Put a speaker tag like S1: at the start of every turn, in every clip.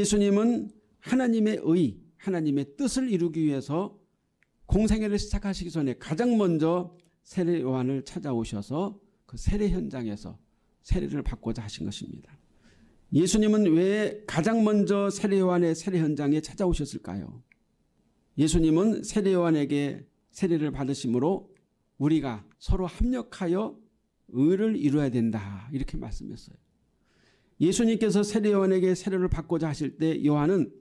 S1: 예수님은 하나님의 의, 하나님의 뜻을 이루기 위해서 공생애를 시작하시기 전에 가장 먼저 세례 요한을 찾아오셔서 그 세례 현장에서 세례를 받고자 하신 것입니다. 예수님은 왜 가장 먼저 세례 요한의 세례 현장에 찾아오셨을까요? 예수님은 세례 요한에게 세례를 받으심으로 우리가 서로 합력하여 의를 이루어야 된다 이렇게 말씀했어요. 예수님께서 세례 요한에게 세례를 받고자 하실 때 요한은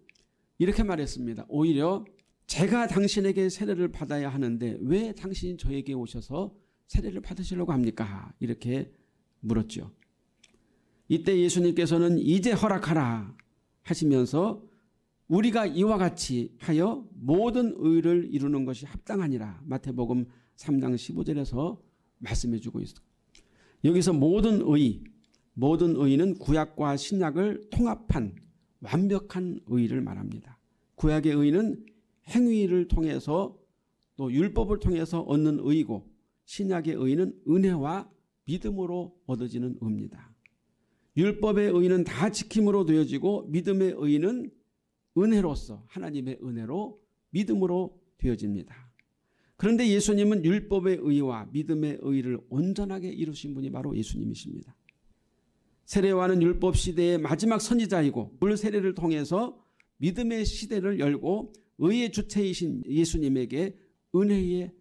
S1: 이렇게 말했습니다. 오히려 제가 당신에게 세례를 받아야 하는데 왜 당신이 저에게 오셔서 세례를 받으시려고 합니까? 이렇게 물었죠. 이때 예수님께서는 이제 허락하라 하시면서 우리가 이와 같이 하여 모든 의를 이루는 것이 합당하니라 마태복음 3장 15절에서 말씀해 주고 있습니다. 여기서 모든 의, 모든 의는 구약과 신약을 통합한 완벽한 의를 말합니다. 구약의 의는 행위를 통해서 또 율법을 통해서 얻는 의고 신약의 의는 은혜와 믿음으로 얻어지는 의입니다. 율법의 의는 다 지킴으로 되어지고 믿음의 의는 은혜로서 하나님의 은혜로 믿음으로 되어집니다. 그런데 예수님은 율법의 의와 믿음의 의를 온전하게 이루신 분이 바로 예수님이십니다. 세례와는 율법 시대의 마지막 선지자이고 물 세례를 통해서 믿음의 시대를 열고 의의 주체이신 예수님에게 은혜의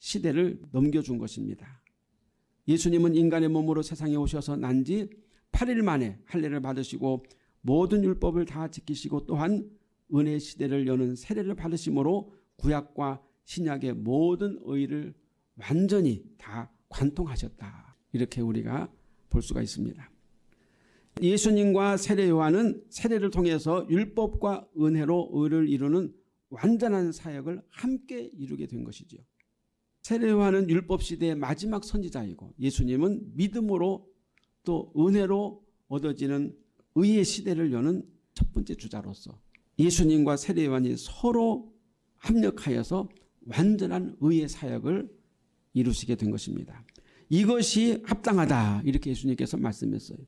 S1: 시대를 넘겨준 것입니다. 예수님은 인간의 몸으로 세상에 오셔서 난 지 8일 만에 할례를 받으시고 모든 율법을 다 지키시고 또한 은혜 시대를 여는 세례를 받으심으로 구약과 신약의 모든 의를 완전히 다 관통하셨다. 이렇게 우리가 볼 수가 있습니다. 예수님과 세례 요한은 세례를 통해서 율법과 은혜로 의를 이루는 완전한 사역을 함께 이루게 된 것이지요. 세례 요한은 율법 시대의 마지막 선지자이고 예수님은 믿음으로 또 은혜로 얻어지는 의의 시대를 여는 첫 번째 주자로서 예수님과 세례 요한이 서로 합력하여서 완전한 의의 사역을 이루시게 된 것입니다. 이것이 합당하다 이렇게 예수님께서 말씀했어요.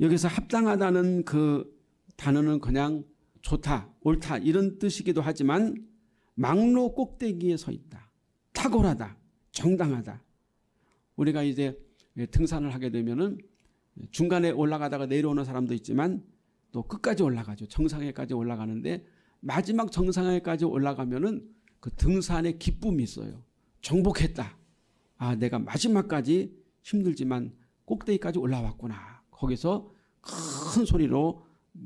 S1: 여기서 합당하다는 그 단어는 그냥 좋다, 옳다 이런 뜻이기도 하지만 망로 꼭대기에 서 있다. 탁월하다, 정당하다. 우리가 이제 등산을 하게 되면은 중간에 올라가다가 내려오는 사람도 있지만 또 끝까지 올라가죠. 정상에까지 올라가는데 마지막 정상에까지 올라가면은 그 등산의 기쁨이 있어요. 정복했다. 아, 내가 마지막까지 힘들지만 꼭대기까지 올라왔구나. 거기서 큰 소리로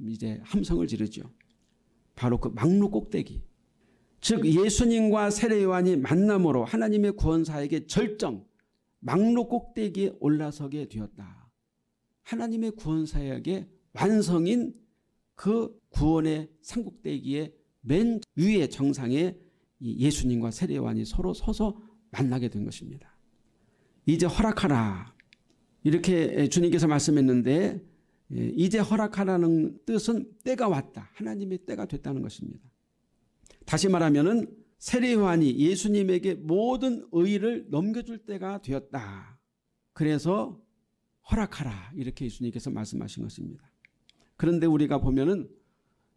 S1: 이제 함성을 지르죠. 바로 그 막루 꼭대기. 즉 예수님과 세례 요한이 만남으로 하나님의 구원사에게 절정 막루 꼭대기에 올라서게 되었다. 하나님의 구원사에게 완성인 그 구원의 산꼭대기에 맨 위의 정상에 예수님과 세례 요한이 서로 서서 만나게 된 것입니다. 이제 허락하라. 이렇게 주님께서 말씀했는데 이제 허락하라는 뜻은 때가 왔다. 하나님의 때가 됐다는 것입니다. 다시 말하면 세례 요한이 예수님에게 모든 의를 넘겨줄 때가 되었다. 그래서 허락하라 이렇게 예수님께서 말씀하신 것입니다. 그런데 우리가 보면은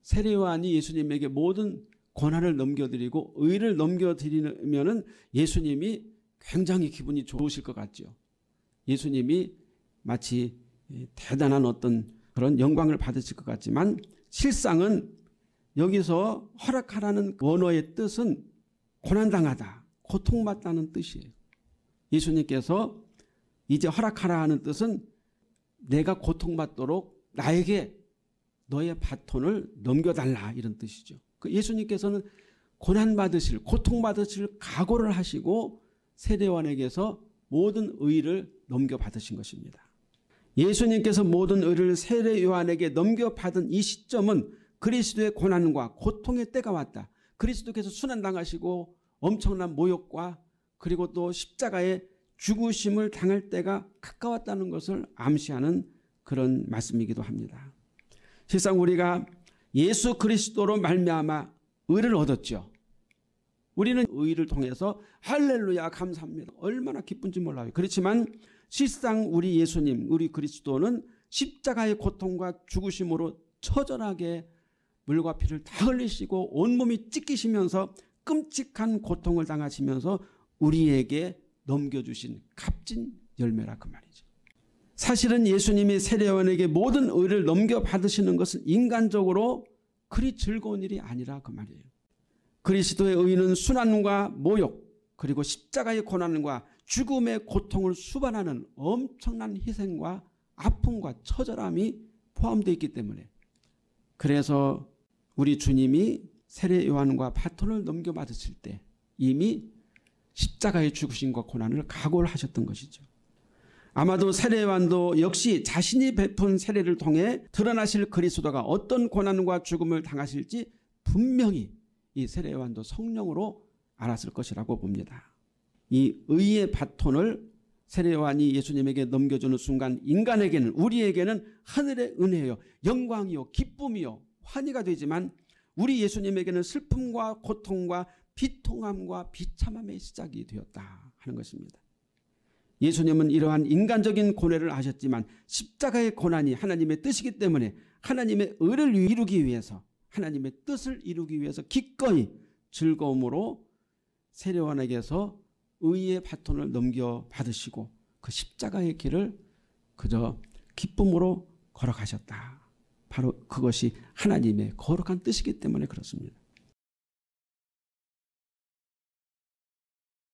S1: 세례 요한이 예수님에게 모든 권한을 넘겨드리고 의를 넘겨드리면은 예수님이 굉장히 기분이 좋으실 것 같죠. 예수님이 마치 대단한 어떤 그런 영광을 받으실 것 같지만 실상은 여기서 허락하라는 원어의 뜻은 고난당하다, 고통받다는 뜻이에요. 예수님께서 이제 허락하라 하는 뜻은 내가 고통받도록 나에게 너의 바톤을 넘겨달라 이런 뜻이죠. 그 예수님께서는 고난받으실 고통받으실 각오를 하시고 세례원에게서 모든 의를 넘겨받으신 것입니다. 예수님께서 모든 의를 세례 요한에게 넘겨받은 이 시점은 그리스도의 고난과 고통의 때가 왔다. 그리스도께서 순환당하시고 엄청난 모욕과 그리고 또 십자가의 죽으심을 당할 때가 가까웠다는 것을 암시하는 그런 말씀이기도 합니다. 실상 우리가 예수 그리스도로 말미암아 의를 얻었죠. 우리는 의를 통해서 할렐루야 감사합니다. 얼마나 기쁜지 몰라요. 그렇지만 실상 우리 예수님, 우리 그리스도는 십자가의 고통과 죽으심으로 처절하게 물과 피를 다 흘리시고 온몸이 찢기시면서 끔찍한 고통을 당하시면서 우리에게 넘겨주신 값진 열매라 그 말이죠. 사실은 예수님이 세례원에게 모든 의를 넘겨 받으시는 것은 인간적으로 그리 즐거운 일이 아니라 그 말이에요. 그리스도의 의는 순환과 모욕 그리고 십자가의 고난과 죽음의 고통을 수반하는 엄청난 희생과 아픔과 처절함이 포함되어 있기 때문에 그래서 우리 주님이 세례 요한과 바톤을 넘겨 받으실 때 이미 십자가의 죽으심과 고난을 각오를 하셨던 것이죠. 아마도 세례 요한도 역시 자신이 베푼 세례를 통해 드러나실 그리스도가 어떤 고난과 죽음을 당하실지 분명히 이 세례 요한도 성령으로 알았을 것이라고 봅니다. 이 의의 바톤을 세례 요한이 예수님에게 넘겨주는 순간 인간에게는 우리에게는 하늘의 은혜요 영광이요 기쁨이요 환희가 되지만 우리 예수님에게는 슬픔과 고통과 비통함과 비참함의 시작이 되었다 하는 것입니다. 예수님은 이러한 인간적인 고뇌를 아셨지만 십자가의 고난이 하나님의 뜻이기 때문에 하나님의 의를 이루기 위해서 하나님의 뜻을 이루기 위해서 기꺼이 즐거움으로 세례원에게서 의의 바톤을 넘겨 받으시고 그 십자가의 길을 그저 기쁨으로 걸어가셨다. 바로 그것이 하나님의 거룩한 뜻이기 때문에 그렇습니다.